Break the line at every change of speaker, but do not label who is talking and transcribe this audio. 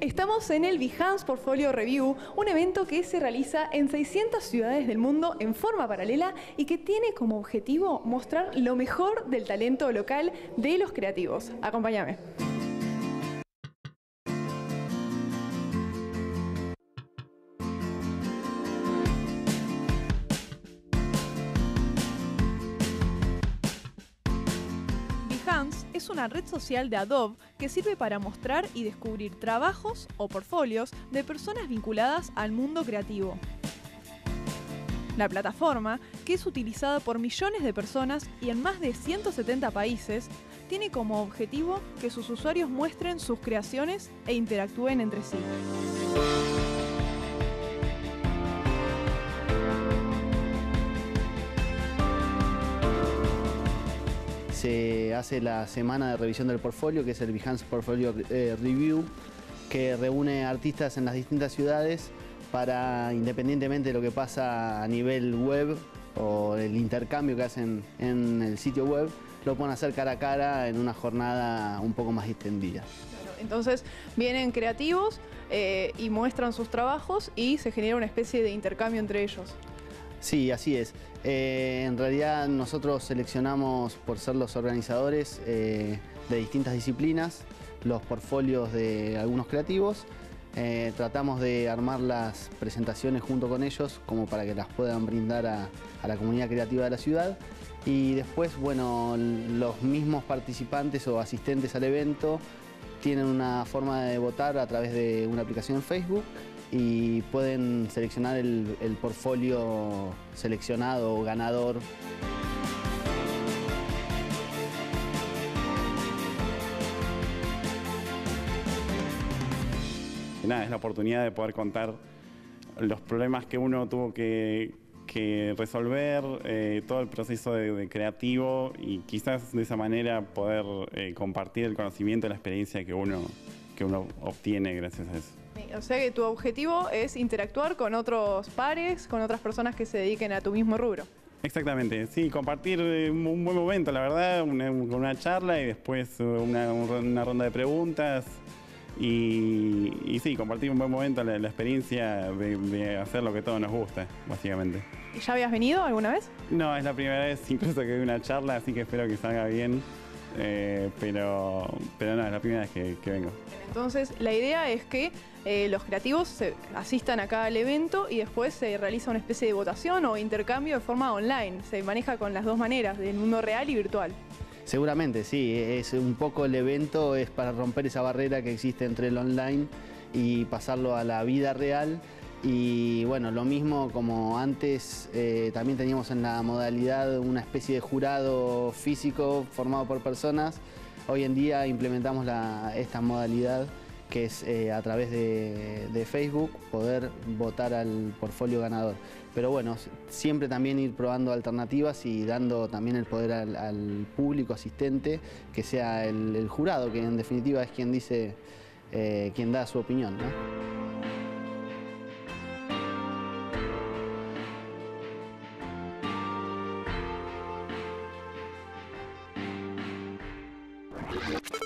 Estamos en el Behance Portfolio Review, un evento que se realiza en 600 ciudades del mundo en forma paralela y que tiene como objetivo mostrar lo mejor del talento local de los creativos. Acompáñame. Es una red social de Adobe que sirve para mostrar y descubrir trabajos o portfolios de personas vinculadas al mundo creativo. La plataforma, que es utilizada por millones de personas y en más de 170 países, tiene como objetivo que sus usuarios muestren sus creaciones e interactúen entre sí.
Hace la semana de revisión del portfolio, que es el Behance Portfolio eh, Review, que reúne artistas en las distintas ciudades para, independientemente de lo que pasa a nivel web o el intercambio que hacen en el sitio web, lo pueden hacer cara a cara en una jornada un poco más extendida.
Entonces vienen creativos eh, y muestran sus trabajos y se genera una especie de intercambio entre ellos.
Sí, así es. Eh, en realidad nosotros seleccionamos, por ser los organizadores eh, de distintas disciplinas, los portfolios de algunos creativos. Eh, tratamos de armar las presentaciones junto con ellos como para que las puedan brindar a, a la comunidad creativa de la ciudad. Y después, bueno, los mismos participantes o asistentes al evento tienen una forma de votar a través de una aplicación en Facebook y pueden seleccionar el, el portfolio seleccionado o ganador.
Nada, es la oportunidad de poder contar los problemas que uno tuvo que, resolver, eh, todo el proceso de creativo y quizás de esa manera poder eh, compartir el conocimiento y la experiencia que uno, que uno obtiene gracias a eso.
O sea que tu objetivo es interactuar con otros pares, con otras personas que se dediquen a tu mismo rubro.
Exactamente, sí, compartir eh, un buen momento, la verdad, una, una charla y después una, una ronda de preguntas. Y, y, sí, compartir un buen momento la, la experiencia de, de, hacer lo que todos nos gusta, básicamente.
¿Y ya habías venido alguna vez?
No, es la primera vez incluso que doy una charla, así que espero que salga bien. Eh, pero, pero no, es la primera vez que, que vengo.
Entonces, la idea es que eh, los creativos se asistan acá al evento y después se realiza una especie de votación o intercambio de forma online. Se maneja con las dos maneras, del mundo real y virtual.
Seguramente, sí. Es un poco el evento, es para romper esa barrera que existe entre el online y pasarlo a la vida real. Y bueno, lo mismo como antes, eh, también teníamos en la modalidad una especie de jurado físico formado por personas. Hoy en día implementamos la, esta modalidad que es eh, a través de, de, Facebook poder votar al portfolio ganador. Pero bueno, siempre también ir probando alternativas y dando también el poder al, público asistente, que sea el, jurado, que en definitiva es quien dice, eh, quien da su opinión. you